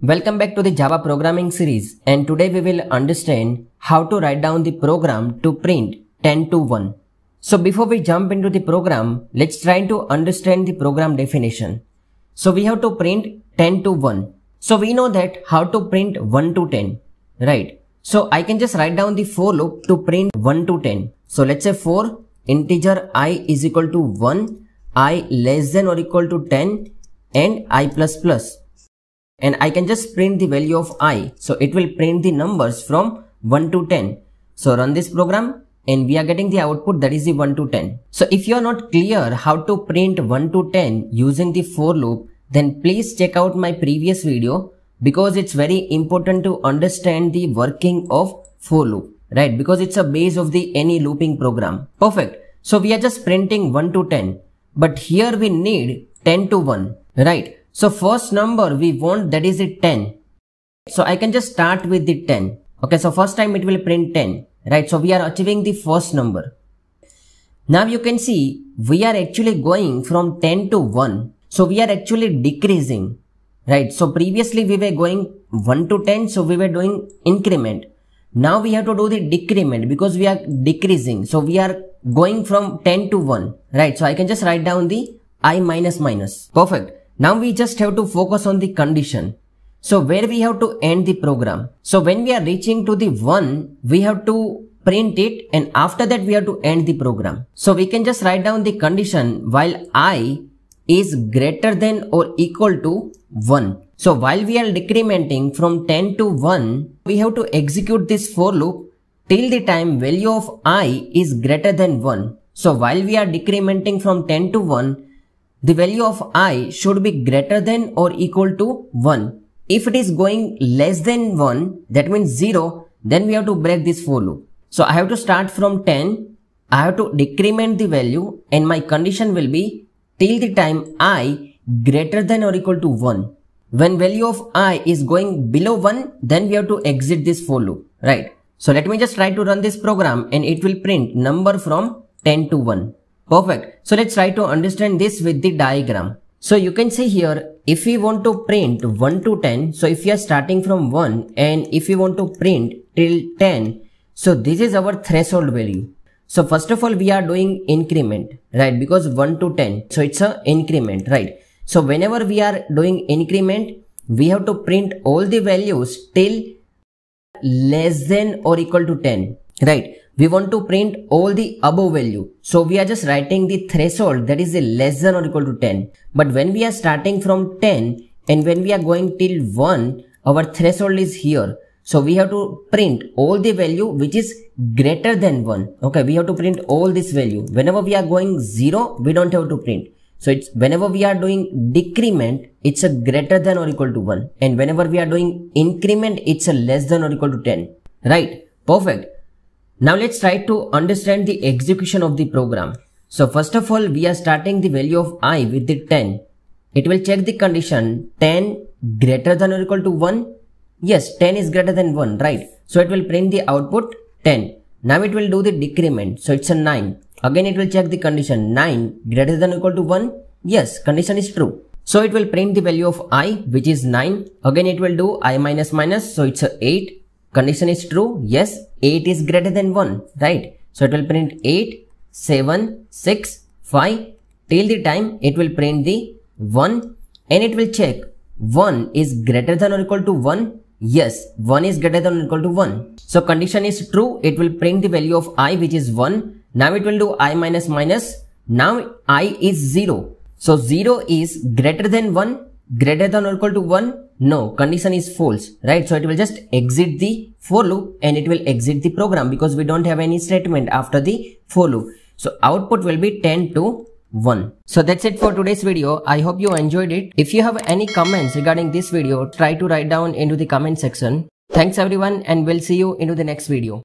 Welcome back to the Java programming series and today we will understand how to write down the program to print 10 to 1. So before we jump into the program, let's try to understand the program definition. So we have to print 10 to 1. So we know that how to print 1 to 10, right? So I can just write down the for loop to print 1 to 10. So let's say for integer i is equal to 1, i less than or equal to 10 and i plus plus and I can just print the value of i. So it will print the numbers from 1 to 10. So run this program and we are getting the output that is the 1 to 10. So if you are not clear how to print 1 to 10 using the for loop, then please check out my previous video because it's very important to understand the working of for loop, right? Because it's a base of the any looping program. Perfect. So we are just printing 1 to 10, but here we need 10 to 1, right? So first number we want that is the 10. So I can just start with the 10. Okay, so first time it will print 10, right? So we are achieving the first number. Now you can see we are actually going from 10 to 1. So we are actually decreasing, right? So previously we were going 1 to 10, so we were doing increment. Now we have to do the decrement because we are decreasing. So we are going from 10 to 1, right? So I can just write down the i minus minus. Perfect. Now we just have to focus on the condition. So where we have to end the program. So when we are reaching to the 1, we have to print it and after that we have to end the program. So we can just write down the condition while i is greater than or equal to 1. So while we are decrementing from 10 to 1, we have to execute this for loop till the time value of i is greater than 1. So while we are decrementing from 10 to 1, the value of i should be greater than or equal to 1. If it is going less than 1, that means 0, then we have to break this for loop. So I have to start from 10, I have to decrement the value and my condition will be till the time i greater than or equal to 1. When value of i is going below 1, then we have to exit this for loop, right? So let me just try to run this program and it will print number from 10 to 1. Perfect. So let's try to understand this with the diagram. So you can see here, if we want to print 1 to 10, so if we are starting from 1 and if we want to print till 10, so this is our threshold value. So first of all, we are doing increment, right? Because 1 to 10, so it's a increment, right? So whenever we are doing increment, we have to print all the values till less than or equal to 10, right? We want to print all the above value. So we are just writing the threshold that is a less than or equal to 10. But when we are starting from 10 and when we are going till 1, our threshold is here. So we have to print all the value which is greater than 1. Okay, we have to print all this value. Whenever we are going 0, we don't have to print. So it's whenever we are doing decrement, it's a greater than or equal to 1. And whenever we are doing increment, it's a less than or equal to 10. Right? Perfect. Now let's try to understand the execution of the program. So first of all, we are starting the value of i with the 10. It will check the condition 10 greater than or equal to 1. Yes, 10 is greater than 1, right? So it will print the output 10. Now it will do the decrement. So it's a 9. Again, it will check the condition 9 greater than or equal to 1. Yes, condition is true. So it will print the value of i, which is 9. Again, it will do i minus minus. So it's a 8. Condition is true. Yes, 8 is greater than 1, right? So it will print 8, 7, 6, 5 till the time it will print the 1 and it will check 1 is greater than or equal to 1. Yes, 1 is greater than or equal to 1. So condition is true. It will print the value of i which is 1. Now it will do i minus minus. Now i is 0. So 0 is greater than 1 greater than or equal to 1 no, condition is false, right? So it will just exit the for loop and it will exit the program because we don't have any statement after the for loop. So output will be 10 to 1. So that's it for today's video. I hope you enjoyed it. If you have any comments regarding this video, try to write down into the comment section. Thanks everyone and we'll see you into the next video.